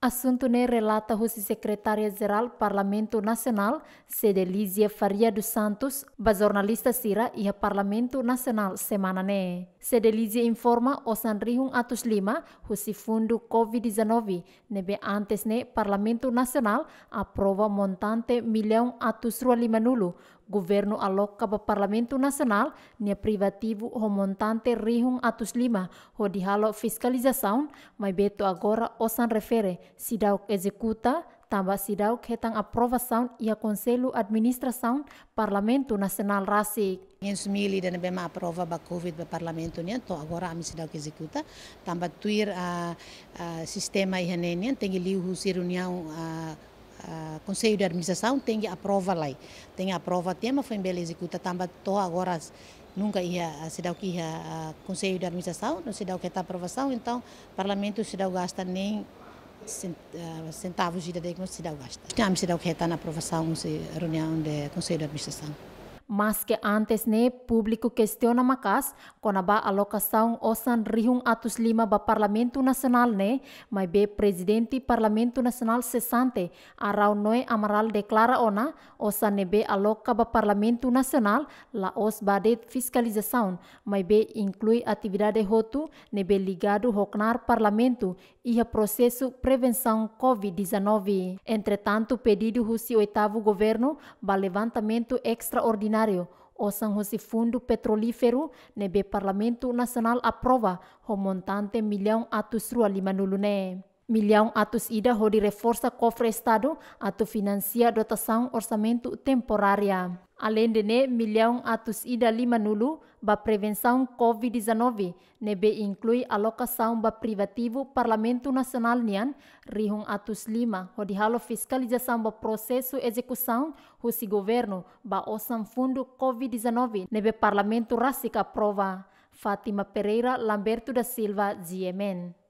Assunto ne relata o secretária-geral Parlamento Nacional, Cedelísia Faria dos Santos, ba jornalista Sira e Parlamento Nacional semana ne. Cedelísia informa o Sanrihung Atus Lima, o fundo Covid-19, nebe antes ne Parlamento Nacional aprova montante milhão atus rua lima nulo, governo aloca para Parlamento Nacional nia privativo o montante rihung atus lima ho dihalo mas beto agora osan refere sidau executa tambah sidau ketang aprovação e a Conselho Administração Parlamento Nacional Rasik. Em semili dan bema aprova ba COVID ba parlamento nian to agora ami sidau executa tambah tuir a sistema ihane nian tengi liu siruniau a Conselho de Administração tem que aprova lá. Tem a aprova tema foi bem executa também to agora nunca ia dá o que ia Conselho de Administração, não se dá o que está aprovação, então Parlamento se dá o gasta nem centavos de que o gasta. Dá o que está na aprovação reunião de Conselho de Administração. Mas que antes ne público questiona macas com a alocação osan rihung atus lima ba Parlamento Nacional ne, mas be presidente Parlamento Nacional cessante arau noe amaral declara ona osan ne be aloca ba Parlamento Nacional la os badet fiscalização, mas be inclui atividade hotu ne be ligado hoknar Parlamento e a processo prevenção COVID-19. Entretanto, pedido o oitavo governo ba levantamento extraordinário extraordinário o San José Fundo Petrolífero nebe Parlamento Nacional aprova o montante milhão atus rua lima nulune. Milhão atus ida ho di reforça cofre Estado atu financia dotação orçamento temporária. Além de ne, milhão atus ida lima nulu ba prevenção COVID-19, nebe inclui alocação ba privativo Parlamento Nacional nian, rihung atus lima, ho halo fiscalização ba processo execução, husi governo ba osam fundo COVID-19, nebe Parlamento Rasika aprova. Fátima Pereira Lamberto da Silva, GMN.